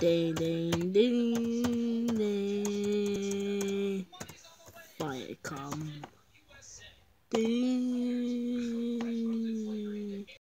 Ding ding ding ding. Fire come. Ding.